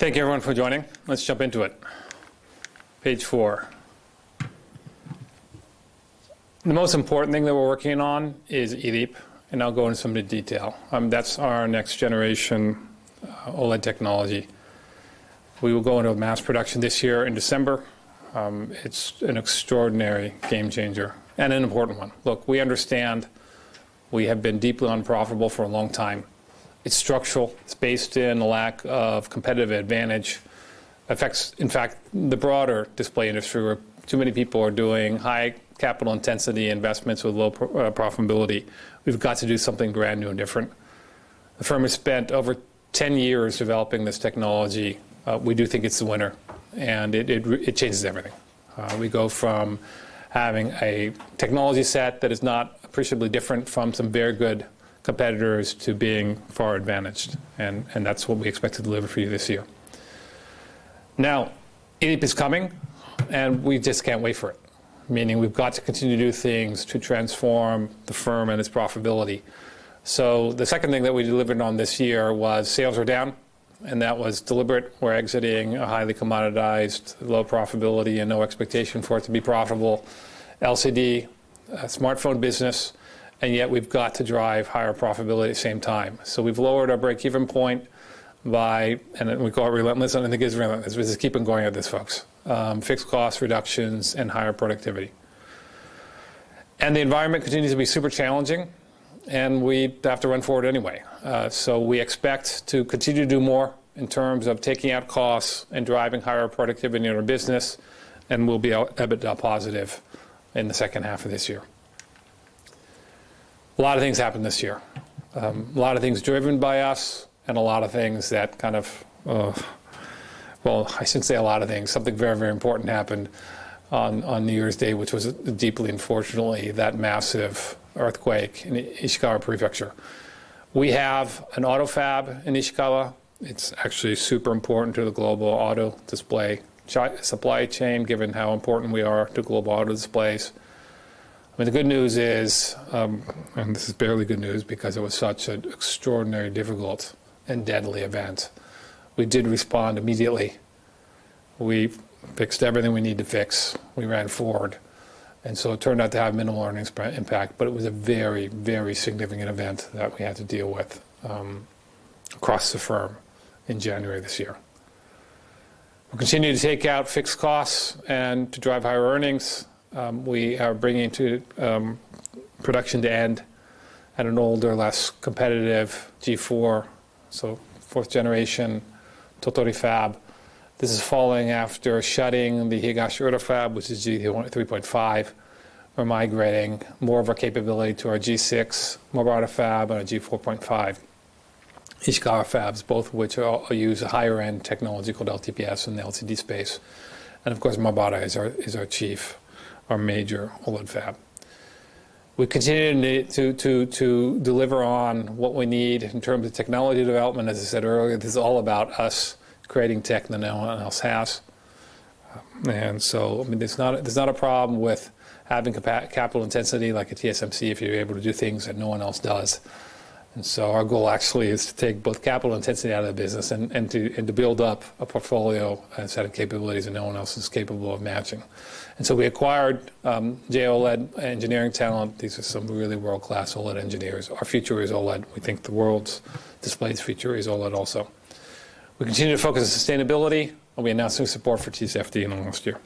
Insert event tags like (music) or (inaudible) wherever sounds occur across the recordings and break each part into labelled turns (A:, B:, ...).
A: Thank you, everyone, for joining. Let's jump into it. Page four. The most important thing that we're working on is ELEAP, and I'll go into some detail. Um, that's our next generation uh, OLED technology. We will go into mass production this year in December. Um, it's an extraordinary game changer and an important one. Look, we understand we have been deeply unprofitable for a long time. It's structural. It's based in a lack of competitive advantage. Affects, in fact, the broader display industry, where too many people are doing high capital intensity investments with low uh, profitability. We've got to do something brand new and different. The firm has spent over 10 years developing this technology. Uh, we do think it's the winner, and it changes everything. Uh, we go from having a technology set that is not appreciably different from some very good competitors to being far advantaged, and and that's what we expect to deliver for you this year. Now, ELEAP is coming, and we just can't wait for it, meaning we've got to continue to do things to transform the firm and its profitability. So the second thing that we delivered on this year was sales are down, and that was deliberate. We're exiting a highly commoditized, low profitability, and no expectation for it to be profitable LCD smartphone business, and yet we've got to drive higher profitability at the same time. So we've lowered our break-even point by, and we call it relentless, and I think it's relentless. We just keep on going at this, folks. Um, fixed cost reductions and higher productivity. And the environment continues to be super challenging, and we have to run forward anyway. Uh, so we expect to continue to do more in terms of taking out costs and driving higher productivity in our business, and we'll be EBITDA positive in the second half of this year. A lot of things happened this year. Um, a lot of things driven by us and a lot of things that kind of, uh, well, I shouldn't say a lot of things. Something very, very important happened on New Year's Day, which was deeply, unfortunately, that massive earthquake in Ishikawa Prefecture. We have an auto fab in Ishikawa. It's actually super important to the global auto display supply chain, given how important we are to global auto displays. I mean, the good news is, um, and this is barely good news because it was such an extraordinary, difficult, and deadly event, we did respond immediately. We fixed everything we need to fix. We ran forward, and so it turned out to have minimal earnings impact, but it was a very, very significant event that we had to deal with um, across the firm in January this year. We'll continue to take out fixed costs and to drive higher earnings. We are bringing to um, production to end at an older, less competitive G4, so fourth generation Tottori fab. This is following after shutting the Higashiura fab, which is G3.5. We're migrating more of our capability to our G6 Mobara fab and our G4.5 Ishikawa fabs, both of which use a higher-end technology called LTPS in the LCD space. And of course, Mobara is our chief, our major OLED fab. We continue to to, to deliver on what we need in terms of technology development. As I said earlier, this is all about us creating tech that no one else has. Um, and so, I mean, there's not, there's not a problem with having capital intensity like a TSMC if you're able to do things that no one else does. And so our goal actually is to take both capital intensity out of the business and to build up a portfolio and set of capabilities that no one else is capable of matching. And so we acquired um, JOLED engineering talent. These are some really world-class OLED engineers. Our future is OLED. We think the world's display's future is OLED also. We continue to focus on sustainability, and we announced new support for TCFD in the last year.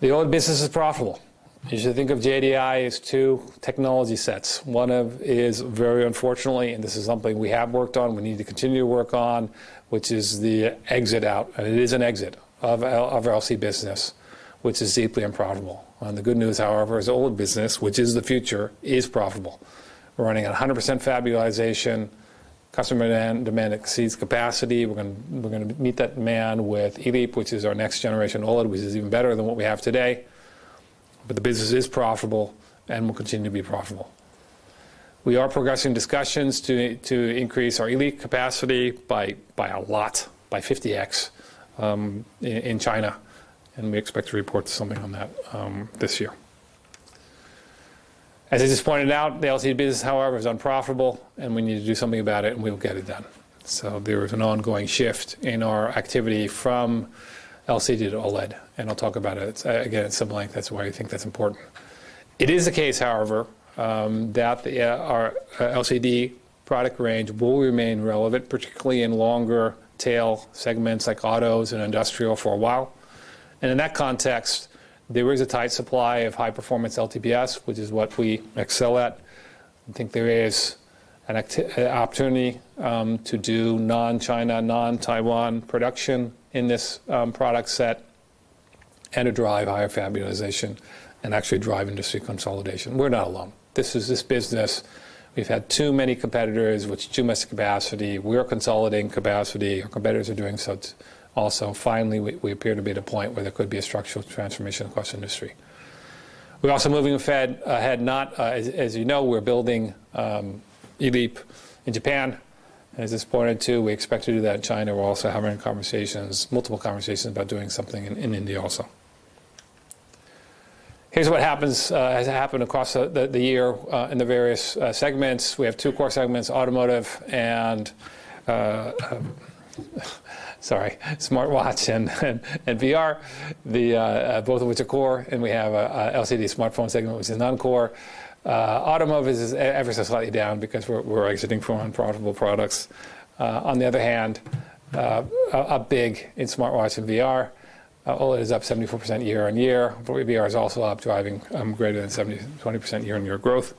A: The OLED business is profitable. You should think of JDI as two technology sets. One of is very unfortunately, and this is something we have worked on, we need to continue to work on, which is the exit out, and it is an exit of our LCD business, which is deeply unprofitable. And the good news, however, is OLED business, which is the future, is profitable. We're running at 100% fab utilization. Customer demand exceeds capacity. We're going we're gonna meet that demand with ELEAP, which is our next generation OLED, which is even better than what we have today. But the business is profitable and will continue to be profitable. We are progressing discussions to to increase our ELEAP capacity by a lot, by 50x, um, in China, and we expect to report something on that um, this year. As I just pointed out, the LCD business, however, is unprofitable, and we need to do something about it, and we will get it done. So there is an ongoing shift in our activity from LCD to OLED, and I'll talk about it uh, again at some length. That's why I think that's important. It is the case, however, um, that uh, our uh, LCD product range will remain relevant, particularly in longer tail segments like autos and industrial for a while. And in that context, there is a tight supply of high-performance LTPS, which is what we excel at. I think there is an opportunity um, to do non-China, non-Taiwan production in this um, product set and to drive higher fab utilization and actually drive industry consolidation. We're not alone. This is this business. We've had too many competitors with too much capacity. We're consolidating capacity. Our competitors are doing so also. Finally, we appear to be at a point where there could be a structural transformation across industry. We're also moving ahead. Uh, as as, you know, we're building um, ELEAP in Japan. As it's pointed to, we expect to do that in China. We're also having conversations, multiple conversations about doing something in India also. Here's what happens uh, has happened across the the year uh, in the various uh, segments. We have two core segments, automotive and, um, (laughs) sorry, smartwatch and and VR, the, both of which are core. And we have an LCD smartphone segment, which is non-core. Uh, automotive is ever so slightly down because we're exiting from unprofitable products. Uh, on the other hand, uh, up big in smartwatch and VR. OLED is up 74% year-on-year. But VR is also up, driving um, greater than 20% year-on-year growth.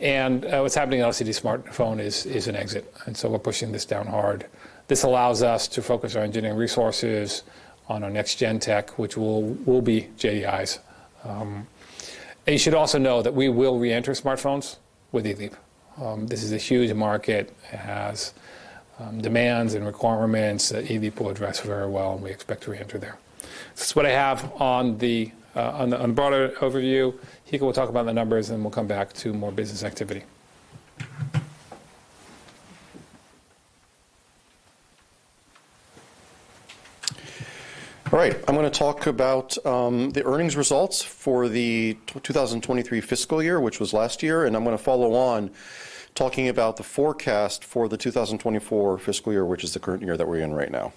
A: And what's happening in LCD smartphone is an exit. And so we're pushing this down hard. This allows us to focus our engineering resources on our next-gen tech, which will will be JDIs. Um, And you should also know that we will re-enter smartphones with ELEAP. Um, this is a huge market. It has um, demands and requirements that ELEAP will address very well, and we expect to re-enter there. This is what I have on the uh, on the broader overview. Hika will talk about the numbers, and we'll come back to more business activity.
B: All right. I'm going to talk about um, the earnings results for the 2023 fiscal year, which was last year. And I'm going to follow on talking about the forecast for the 2024 fiscal year, which is the current year that we're in right now.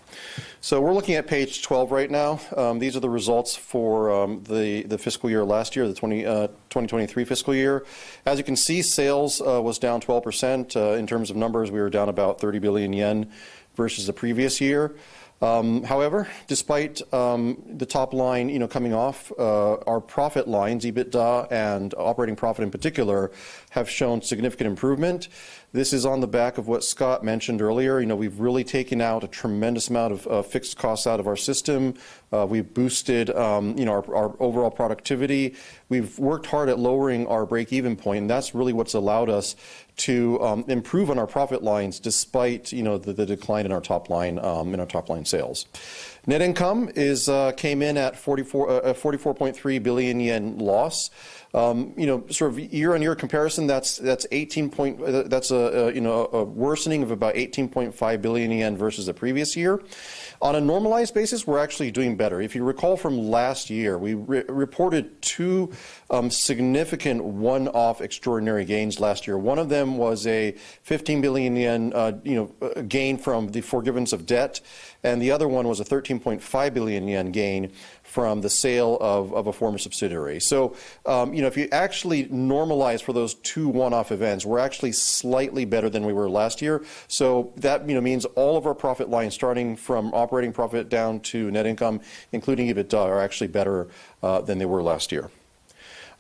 B: So we're looking at page 12 right now. Um, these are the results for um, the the fiscal year last year, the 2023 uh, fiscal year. As you can see, sales uh, was down 12%. Uh, in terms of numbers, we were down about 30 billion yen versus the previous year. Um, however, despite um, the top line you know, coming off, uh, our profit lines, EBITDA and operating profit in particular, have shown significant improvement. This is on the back of what Scott mentioned earlier. You know, we've really taken out a tremendous amount of fixed costs out of our system. We've boosted um, you know, our overall productivity. We've worked hard at lowering our break-even and That's really what's allowed us to improve on our profit lines despite you know, the decline in our top line um, in our top line sales. Net income is came in at 44.3 billion yen loss. Um, sort of year-on-year comparison, uh, that's a a, you know a worsening of about 18.5 billion yen versus the previous year. On a normalized basis, we're actually doing better. If you recall from last year, we reported two um, significant one-off extraordinary gains last year. One of them was a 15 billion yen uh, you know uh, gain from the forgiveness of debt. And the other one was a 13.5 billion yen gain from the sale of a former subsidiary. So um, you know, if you actually normalize for those two one-off events, we're actually slightly better than we were last year. So that you know, means all of our profit lines, starting from operating profit down to net income, including EBITDA, are actually better than they were last year.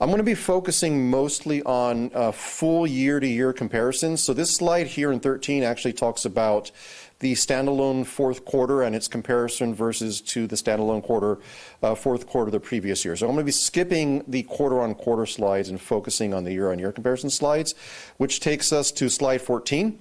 B: I'm going to be focusing mostly on full year-to-year comparisons. So this slide here in 13 actually talks about the standalone fourth quarter and its comparison versus to the standalone quarter, uh, fourth quarter of the previous year. So I'm going to be skipping the quarter-on-quarter slides and focusing on the year-on-year comparison slides, which takes us to slide 14.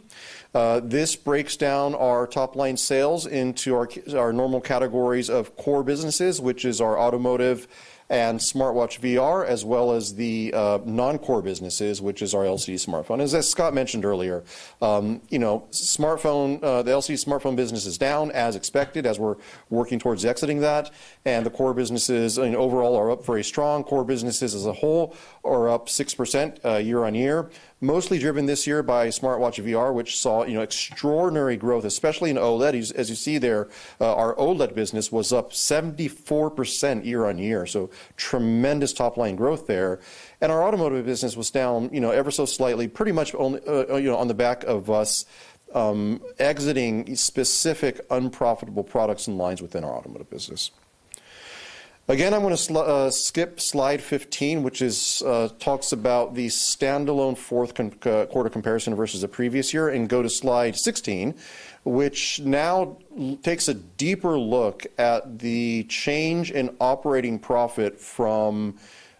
B: Uh, this breaks down our top line sales into our normal categories of core businesses, which is our automotive and smartwatch VR, as well as the non-core businesses, which is our LCD smartphone. As Scott mentioned earlier, um, you know, smartphone, uh, the LCD smartphone business is down as expected as we're working towards exiting that. And the core businesses overall are up very strong. Core businesses as a whole are up 6% year-on-year. Mostly driven this year by smartwatch VR, which saw you know extraordinary growth, especially in OLED. As, as you see there, uh, our OLED business was up 74% year on year, so tremendous top line growth there. And our automotive business was down, you know, ever so slightly, pretty much only, uh, you know, on the back of us um, exiting specific unprofitable products and lines within our automotive business. Again, I'm going to sl uh, skip slide 15, which is uh, talks about the standalone fourth quarter comparison versus the previous year, and go to slide 16, which now takes a deeper look at the change in operating profit from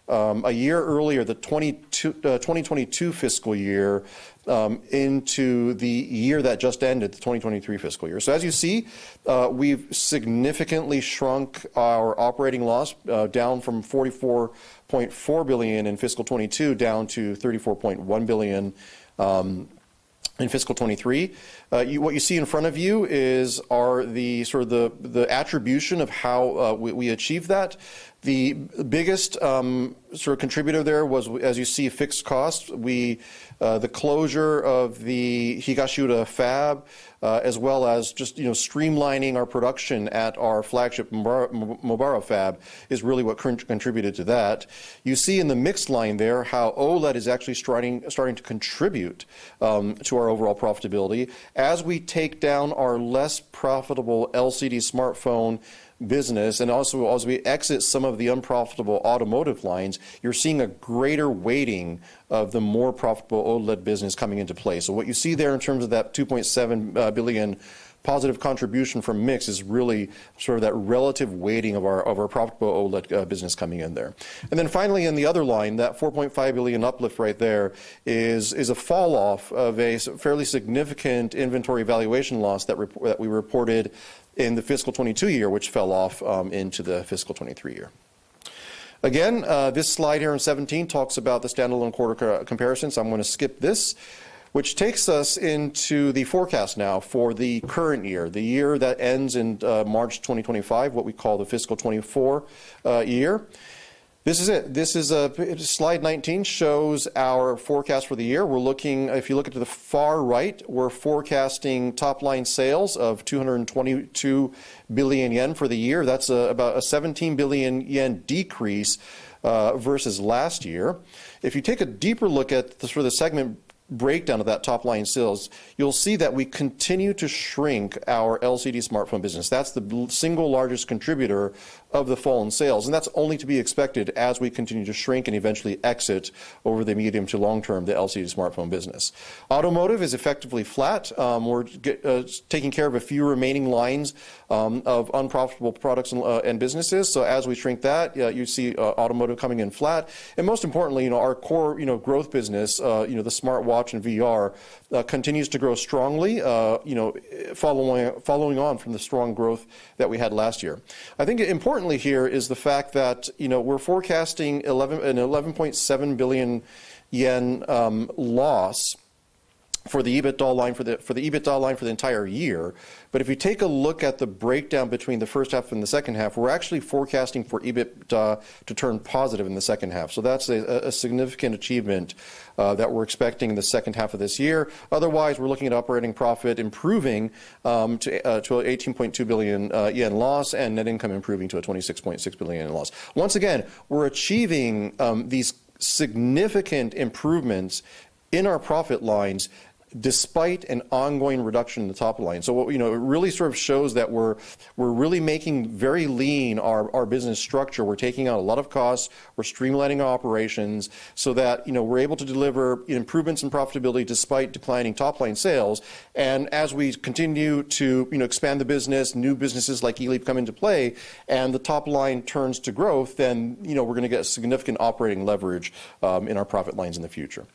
B: um, a year earlier, the 22, uh, 2022 fiscal year, um, into the year that just ended, the 2023 fiscal year. So as you see, uh, we've significantly shrunk our operating loss uh, down from 44.4 billion in fiscal 22 down to 34.1 billion um, in fiscal 23. Uh, you, what you see in front of you is are the sort of the the attribution of how uh, we, we achieved that. The biggest um, sort of contributor there was, as you see, fixed costs. We, uh, the closure of the Higashiura fab, uh, as well as just you know streamlining our production at our flagship Mobara fab, is really what contributed to that. You see in the mixed line there how OLED is actually starting starting to contribute um, to our overall profitability as we take down our less profitable LCD smartphone business, and also as we exit some of the unprofitable automotive lines, you're seeing a greater weighting of the more profitable OLED business coming into play. So what you see there in terms of that 2.7 uh, positive contribution from mix is really sort of that relative weighting of our of our profitable OLED uh, business coming in there. And then finally, in the other line, that 4.5 billion uplift right there is is a fall off of a fairly significant inventory valuation loss that, that we reported in the fiscal 22 year, which fell off um, into the fiscal 23 year. Again, uh, this slide here in 17 talks about the standalone quarter comparison, so I'm going to skip this, which takes us into the forecast now for the current year, the year that ends in uh, March 2025, what we call the fiscal 24 uh, year. This is it. This is a slide 19 shows our forecast for the year. We're looking, if you look at the far right, we're forecasting top line sales of 222 billion yen for the year. That's a, about a 17 billion yen decrease uh, versus last year. If you take a deeper look at the, sort of the segment breakdown of that top line sales, you'll see that we continue to shrink our LCD smartphone business. That's the single largest contributor of the fall in sales, and that's only to be expected as we continue to shrink and eventually exit over the medium to long term the LCD smartphone business. Automotive is effectively flat. Um, we're get, uh, taking care of a few remaining lines um, of unprofitable products and, uh, and, businesses. So as we shrink that, uh, you see automotive coming in flat, and most importantly, you know, our core, you know, growth business, uh, you know, the smartwatch and VR uh, continues to grow strongly, uh, you know, following following on from the strong growth that we had last year. I think importantly here is the fact that you know we're forecasting 11, an 11.7 billion yen um, loss for the EBITDA line for the for the EBITDA line for the entire year. But if you take a look at the breakdown between the first half and the second half, we're actually forecasting for EBITDA to turn positive in the second half. So that's a, a significant achievement uh, that we're expecting in the second half of this year. Otherwise, we're looking at operating profit improving um, to uh, to 18.2 billion uh, yen loss and net income improving to a 26.6 billion yen loss. Once again, we're achieving um, these significant improvements in our profit lines despite an ongoing reduction in the top line. So what, you know, it really sort of shows that we're we're really making very lean our, our business structure. We're taking out a lot of costs. We're streamlining our operations so that you know we're able to deliver improvements in profitability despite declining top line sales. And as we continue to you know expand the business, new businesses like eLeap come into play, and the top line turns to growth, then you know we're going to get significant operating leverage um, in our profit lines in the future.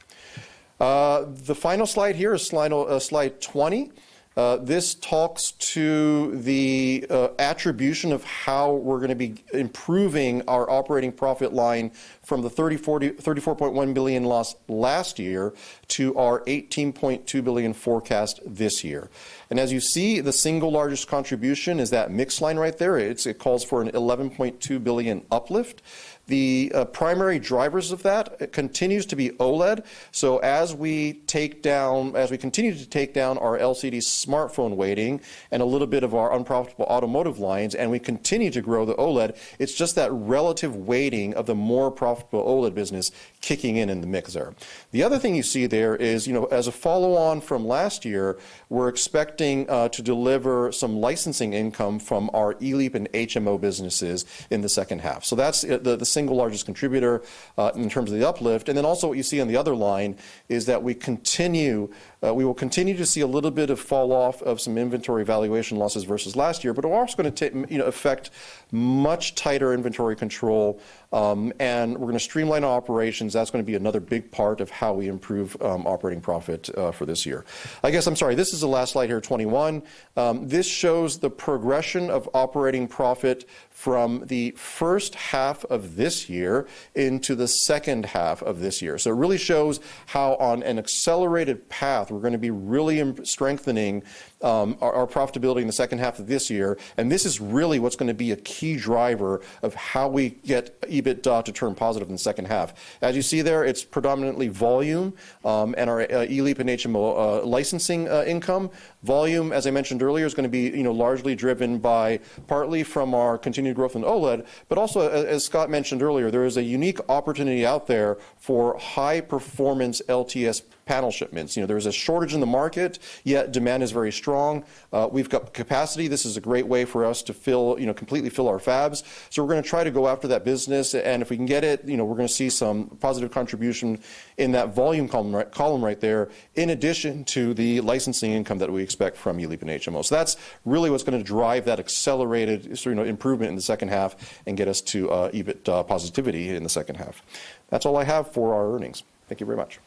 B: Uh, the final slide here is slide, uh, slide 20. Uh, this talks to the uh, attribution of how we're going to be improving our operating profit line from the 30, 40, 34.1 billion loss last year to our 18.2 billion forecast this year. And as you see, the single largest contribution is that mix line right there. It's, it calls for an 11.2 billion uplift. The uh, primary drivers of that continues to be OLED. So as we take down, as we continue to take down our LCD smartphone weighting and a little bit of our unprofitable automotive lines, and we continue to grow the OLED, it's just that relative weighting of the more profitable OLED business kicking in in the mix there. The other thing you see there is, you know, as a follow-on from last year, we're expecting uh, to deliver some licensing income from our eLeap and HMO businesses in the second half. So that's uh, the, the single largest contributor uh, in terms of the uplift. And then also what you see on the other line is that we continue uh, we will continue to see a little bit of fall off of some inventory valuation losses versus last year, but we're also going to you know, affect much tighter inventory control, um, and we're going to streamline operations. That's going to be another big part of how we improve um, operating profit uh, for this year. I guess I'm sorry. This is the last slide here, 21. Um, this shows the progression of operating profit from the first half of this year into the second half of this year. So it really shows how on an accelerated path we're going to be really strengthening um, our, our, profitability in the second half of this year. And this is really what's going to be a key driver of how we get EBITDA to turn positive in the second half. As you see there, it's predominantly volume um, and our uh, eLeap and HMO uh, licensing uh, income. Volume, as I mentioned earlier, is going to be you know largely driven by partly from our continued growth in OLED, but also as Scott mentioned earlier, there is a unique opportunity out there for high performance LTPS panel shipments. You know, there's a shortage in the market, yet demand is very strong. Uh, we've got capacity. This is a great way for us to fill, you know, completely fill our fabs. So we're going to try to go after that business, and if we can get it, you know, we're going to see some positive contribution in that volume column right, column right there, in addition to the licensing income that we expect from eLeap and HMO. So that's really what's going to drive that accelerated, you know, improvement in the second half and get us to uh, EBIT uh, positivity in the second half. That's all I have for our earnings. Thank you very much.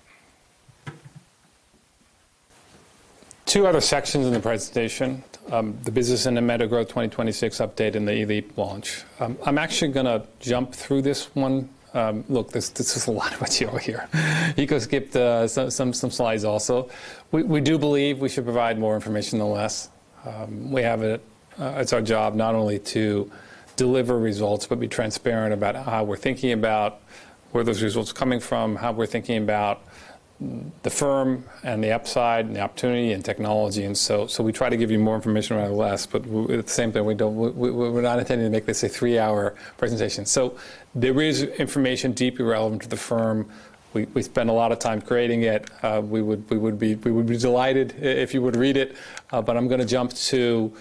A: Two other sections in the presentation, um, the business and the Meta Growth 2026 update and the eLeap launch. Um, I'm actually going to jump through this one. Um, look, this, this is a lot of material here. (laughs) you could skip some, some, slides also. We, we do believe we should provide more information than less. We have it, uh, it's our job not only to deliver results, but be transparent about how we're thinking about where those results are coming from, how we're thinking about the firm and the upside and the opportunity and technology. And so, so we try to give you more information rather less, but at the same time, we don't, we, we're not intending to make this a three hour presentation. So there is information deeply relevant to the firm. We, we spend a lot of time creating it. Uh, we, would, we, would be, we would be delighted if you would read it, uh, but I'm going to jump to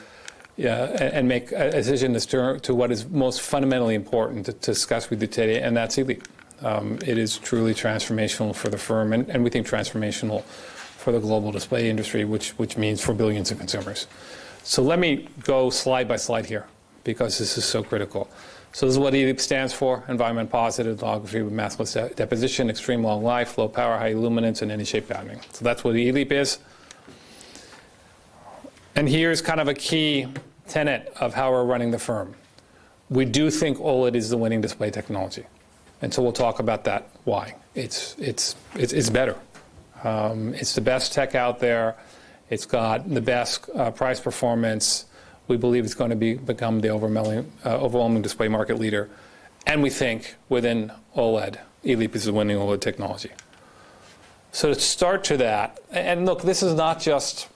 A: yeah, and make a decision as to, to what is most fundamentally important to, discuss with you today, and that's eLeap. Um, it is truly transformational for the firm, and, and we think transformational for the global display industry, which, which means for billions of consumers. So let me go slide by slide here because this is so critical. So this is what eLeap stands for, environment positive lithography with maskless deposition, extreme long life, low power, high luminance, and any shape patterning. So that's what eLeap is. And here's kind of a key tenet of how we're running the firm. We do think OLED is the winning display technology. And so we'll talk about that, why. It's, it's, it's, it's better. Um, it's the best tech out there. It's got the best uh, price performance. We believe it's going to be, become the overwhelming, uh, overwhelming display market leader. And we think within OLED, eLeap is the winning OLED technology. So to start to that, and look, this is not just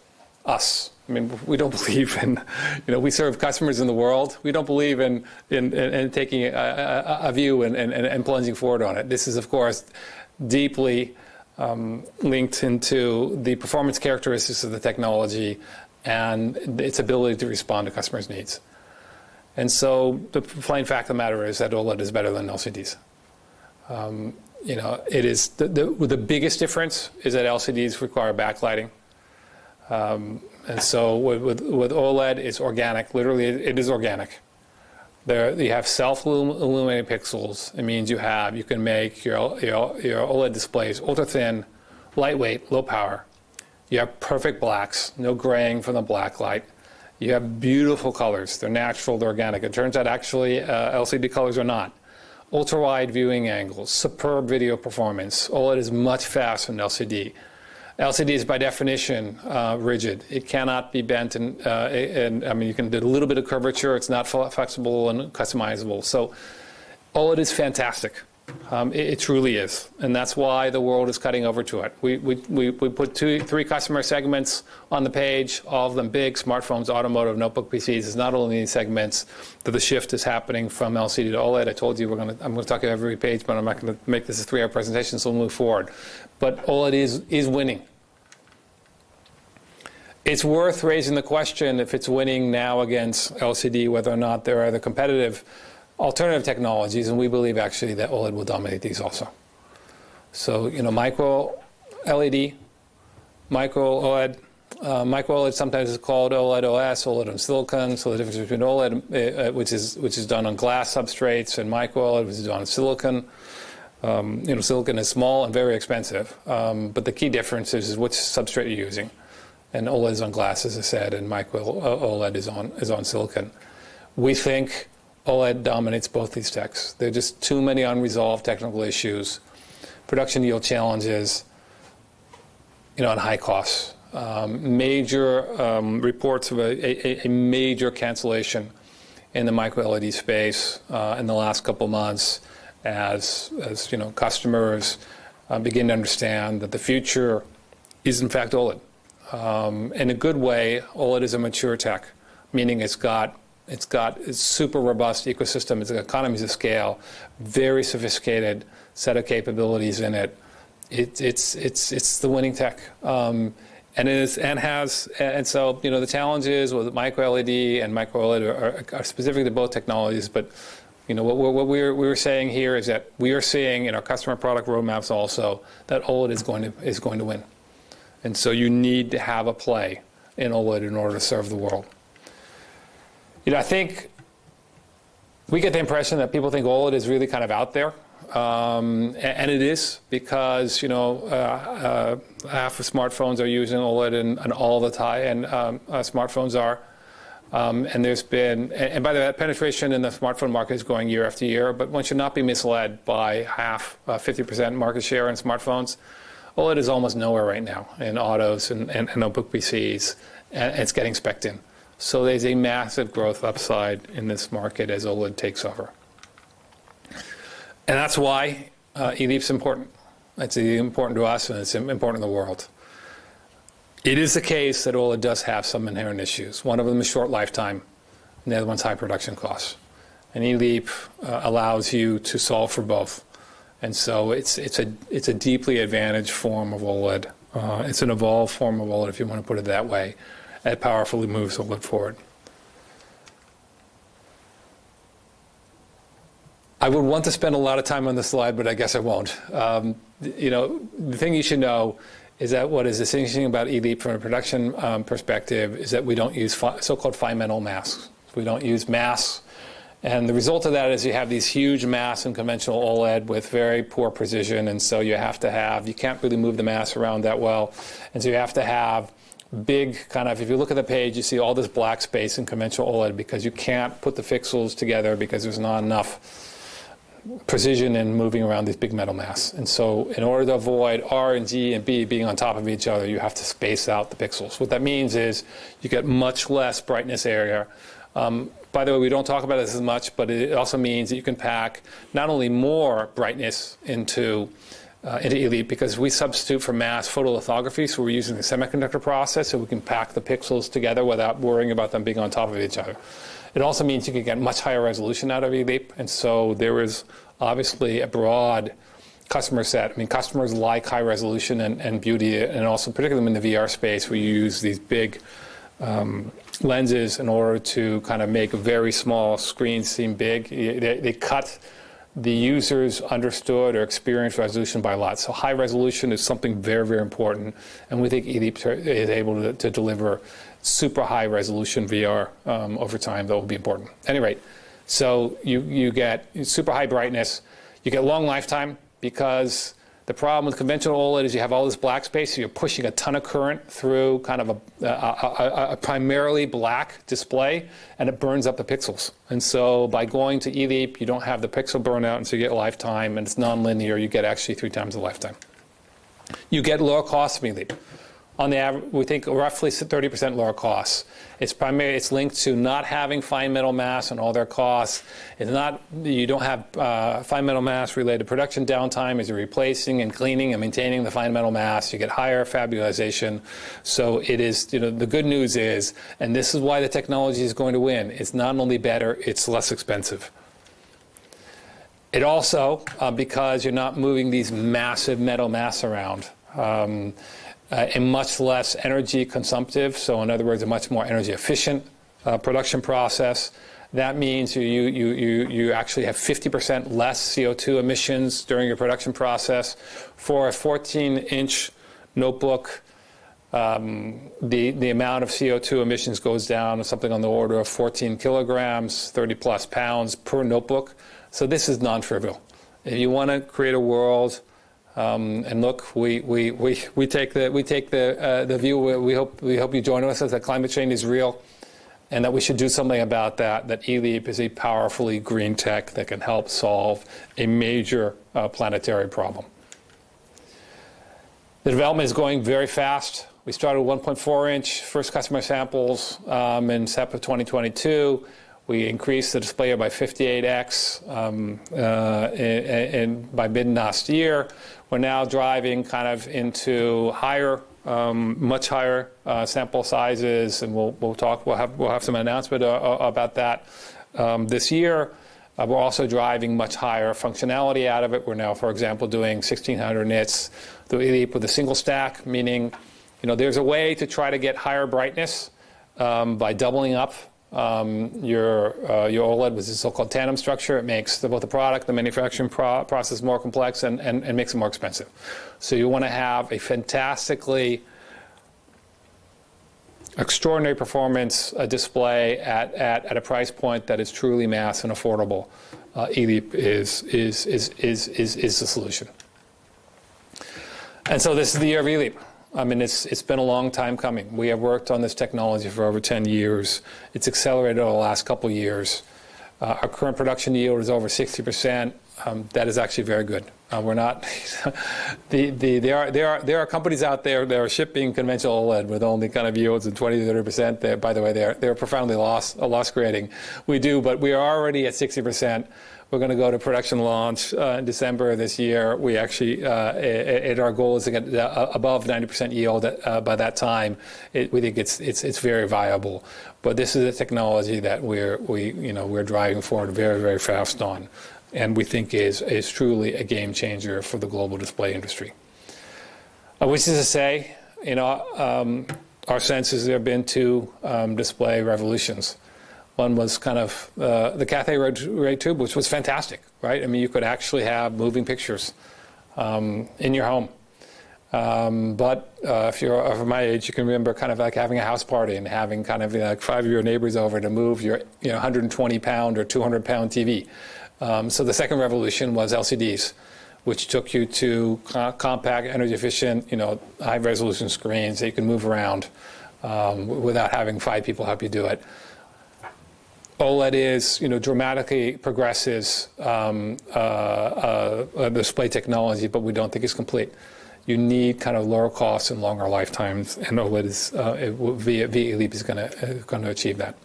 A: us. I mean, we don't (laughs) believe in, you know, we serve customers in the world. We don't believe in, in, in, in taking a, a, a view and, and, and, plunging forward on it. This is, of course, deeply um, linked into the performance characteristics of the technology and its ability to respond to customers' needs. And so the plain fact of the matter is that OLED is better than LCDs. Um, you know, it is the, the, the biggest difference is that LCDs require backlighting. Um, and so with, with, with, OLED, it's organic. Literally, it is organic. There, you have self-illuminating pixels. It means you have you can make your, your, your OLED displays ultra thin, lightweight, low power. You have perfect blacks, no graying from the black light. You have beautiful colors. They're natural, they're organic. It turns out actually uh, LCD colors are not. Ultra wide viewing angles, superb video performance. OLED is much faster than LCD. LCD is by definition uh, rigid. It cannot be bent, and, uh, and I mean you can do a little bit of curvature. It's not flexible and customizable. So OLED is fantastic. Um, it, it, truly is, and that's why the world is cutting over to it. We, we, we, we put two, three customer segments on the page, all of them big, smartphones, automotive, notebook PCs. It's not only these segments that the shift is happening from LCD to OLED. I told you we're to, I'm going to talk about every page, but I'm not going to make this a three-hour presentation, so we'll move forward. But OLED is, is winning. It's worth raising the question if it's winning now against LCD, whether or not there are the competitive alternative technologies, and we believe actually that OLED will dominate these also. So, you know, micro LED, micro OLED, uh, micro OLED sometimes is called OLED OS, OLED on silicon. So the difference between OLED, uh, uh, which is which is done on glass substrates, and micro OLED, which is done on silicon. Um, you know, silicon is small and very expensive, um, but the key difference is, is which substrate you're using. And OLED is on glass, as I said, and micro OLED is on is on silicon. We think OLED dominates both these techs. There are just too many unresolved technical issues, production yield challenges, you know, and high costs. Um, major um, reports of a, a, a, major cancellation in the micro LED space uh, in the last couple months, as as you know, customers uh, begin to understand that the future is in fact OLED. Um, in a good way, OLED is a mature tech, meaning it's got it's got a super robust ecosystem. It's economies of scale, very sophisticated set of capabilities in it. it it's it's it's the winning tech. Um, and it is and has and so you know the challenges with micro LED and micro OLED are, are specific to both technologies, but you know what, what we're we're saying here is that we are seeing in our customer product roadmaps also that OLED is going to is going to win, and so you need to have a play in OLED in order to serve the world. You know, I think we get the impression that people think OLED is really kind of out there. Um, and it is because you know uh, uh, half of smartphones are using OLED and, and all the time, and um, uh, smartphones are. Um, and there's been, and by the way, penetration in the smartphone market is going year after year. But one should not be misled by half, 50% uh, market share in smartphones. OLED is almost nowhere right now in autos and, and, and notebook PCs, and it's getting specced in. So there's a massive growth upside in this market as OLED takes over. And that's why uh, ELEAP's important. It's important to us and it's important to the world. It is the case that OLED does have some inherent issues. One of them is short lifetime, and the other one's high production costs. And ELEAP uh, allows you to solve for both. And so it's, it's, a, it's a deeply advantaged form of OLED. Uh, it's an evolved form of OLED, if you want to put it that way it powerfully moves the look forward. I would want to spend a lot of time on this slide, but I guess I won't. Um, you know, the thing you should know is that what is distinguishing about ELEAP from a production um, perspective is that we don't use so-called metal masks. We don't use masks. And the result of that is you have these huge masks in conventional OLED with very poor precision. And so you have to have, you can't really move the mask around that well. And so you have to have big kind of, if you look at the page, you see all this black space in conventional OLED because you can't put the pixels together because there's not enough precision in moving around these big metal masks. And so in order to avoid R and G and B being on top of each other, you have to space out the pixels. What that means is you get much less brightness area. Um, by the way, we don't talk about this as much, but it also means that you can pack not only more brightness into uh, into ELEAP because we substitute for mass photolithography, so we're using the semiconductor process so we can pack the pixels together without worrying about them being on top of each other. It also means you can get much higher resolution out of ELEAP, and so there is obviously a broad customer set. I mean, customers like high resolution and, and beauty, and also particularly in the VR space where you use these big um, lenses in order to kind of make very small screens seem big. They, they cut the users understood or experienced resolution by a lot. So high resolution is something very, very important, and we think ELEAP is able to, to deliver super high resolution VR um, over time that will be important. At any rate, so you, you get super high brightness, you get long lifetime because The problem with conventional OLED is you have all this black space, so you're pushing a ton of current through kind of a, a, a, a primarily black display, and it burns up the pixels. And so by going to eLeap, you don't have the pixel burnout, and so you get lifetime, and it's nonlinear. You get actually three times the lifetime. You get lower cost from eLeap on the average, we think roughly 30% lower costs. It's primarily it's linked to not having fine metal mass and all their costs. It's not you don't have uh, fine metal mass related production downtime as you're replacing and cleaning and maintaining the fine metal mass. You get higher fab utilization. So it is you know the good news is, and this is why the technology is going to win. It's not only better, it's less expensive. It also, uh, because you're not moving these massive metal mass around, um, uh, much less energy consumptive. So, in other words, a much more energy efficient uh, production process. That means you, you, you, you actually have 50% less CO2 emissions during your production process. For a 14 inch notebook, um, the, the amount of CO2 emissions goes down to something on the order of 14 kilograms, 30 plus pounds per notebook. So this is non trivial. If you want to create a world um, and look, we, we, we, we take the we take the uh, the view. We hope we hope you join us that climate change is real, and that we should do something about that. That eLeap is a powerfully green tech that can help solve a major uh, planetary problem. The development is going very fast. We started 1.4 inch first customer samples um, in SEP of 2022. We increased the display by 58x um, uh, by mid last year. We're now driving kind of into higher, um, much higher uh, sample sizes, and we'll, we'll talk. We'll have we'll have some announcement uh, uh about that um, this year. Uh, we're also driving much higher functionality out of it. We're now, for example, doing 1600 nits with a single stack, meaning, you know, there's a way to try to get higher brightness um, by doubling up um, your, uh, your OLED with a so-called tandem structure. It makes the, both the product, the manufacturing pro process more complex and, and, and makes it more expensive. So you want to have a fantastically extraordinary performance uh, display at, at, at a price point that is truly mass and affordable. Uh, eLeap is, is, is, is, is, is the solution. And so this is the year of eLeap. I mean, it's, it's been a long time coming. We have worked on this technology for over 10 years. It's accelerated over the last couple of years. Uh, our current production yield is over 60%. Um, that is actually very good. Uh, we're not. (laughs) the, the, there, are, there, are, there are companies out there that are shipping conventional OLED with only kind of yields of 20 to 30 percent. By the way, they're, they're profoundly loss, loss creating. We do, but we are already at 60 percent. We're going to go to production launch uh, in December of this year. We actually, uh, it, it, our goal is to get uh, above 90% yield uh, by that time. It, we think it's, it's, it's very viable. But this is a technology that we're, we, you know, we're driving forward very, very fast on and we think is, is truly a game changer for the global display industry. Uh, which is to say, you know, um, our sense is there have been two um, display revolutions. One was kind of uh, the cathode ray tube, which was fantastic, right? I mean, you could actually have moving pictures um, in your home. Um, but uh, if you're of my age, you can remember kind of like having a house party and having kind of like five of your neighbors over to move your you know 120 pound or 200 pound TV. Um, so the second revolution was LCDs, which took you to co compact, energy efficient, you know, high resolution screens that you can move around um, without having five people help you do it. OLED is, you know, dramatically progresses um, uh, uh, display technology, but we don't think it's complete. You need kind of lower costs and longer lifetimes, and OLED is uh, it, via, via Leap is going to going to achieve that.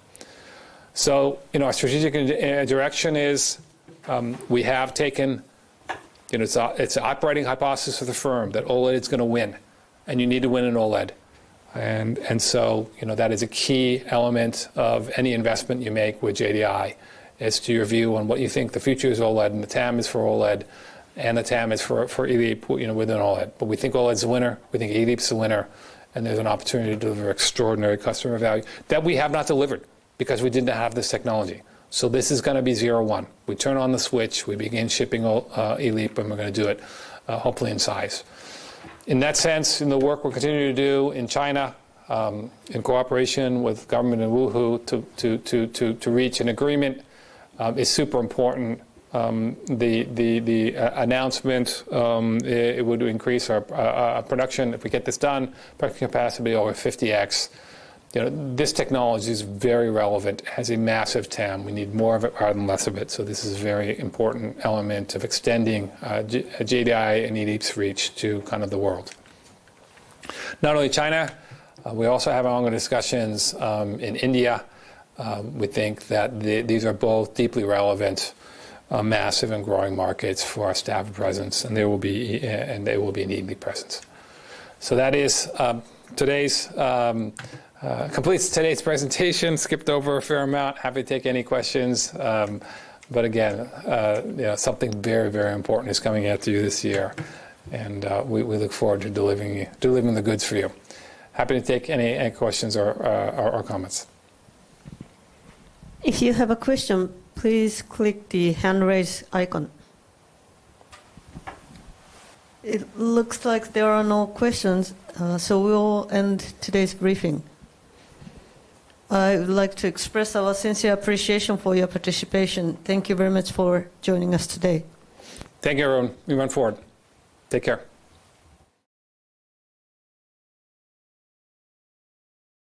A: So, you know, our strategic uh, direction is um, we have taken, you know, it's, a, it's an operating hypothesis of the firm that OLED is going to win, and you need to win in OLED. And, and so, you know, that is a key element of any investment you make with JDI as to your view on what you think the future is OLED and the TAM is for OLED and the TAM is for, for eLeap, you know, within OLED. But we think OLED's a winner. We think eLeap's a winner. And there's an opportunity to deliver extraordinary customer value that we have not delivered because we didn't have this technology. So this is going to be zero one. We turn on the switch, we begin shipping uh, eLeap, and we're going to do it uh, hopefully in size in that sense, in the work we're continuing to do in China, um, in cooperation with government in Wuhu to, to, to, to, to reach an agreement um, is super important um, the the the uh, announcement um, it, it would increase our uh, uh, production if we get this done, production capacity over 50x. You know, this technology is very relevant, has a massive TAM. We need more of it rather than less of it. So this is a very important element of extending uh, JDI and eLeap's reach to kind of the world. Not only China, uh, we also have ongoing discussions um, in India. Um, we think that the, these are both deeply relevant, uh, massive and growing markets for our staff presence, and they will be and they will be an eLeap presence. So that is um, today's um, uh, completes today's presentation. Skipped over a fair amount. Happy to take any questions. Um, but again, uh, you know, something very, very important is coming after you this year, and uh, we, we, look forward to delivering you, delivering the goods for you. Happy to take any, any questions or, uh, or, or comments.
C: If you have a question, please click the hand raise icon. It looks like there are no questions, uh, so we'll end today's briefing. I would like to express our sincere appreciation for your participation. Thank you very much for joining us today.
A: Thank you, everyone. We went forward. Take care.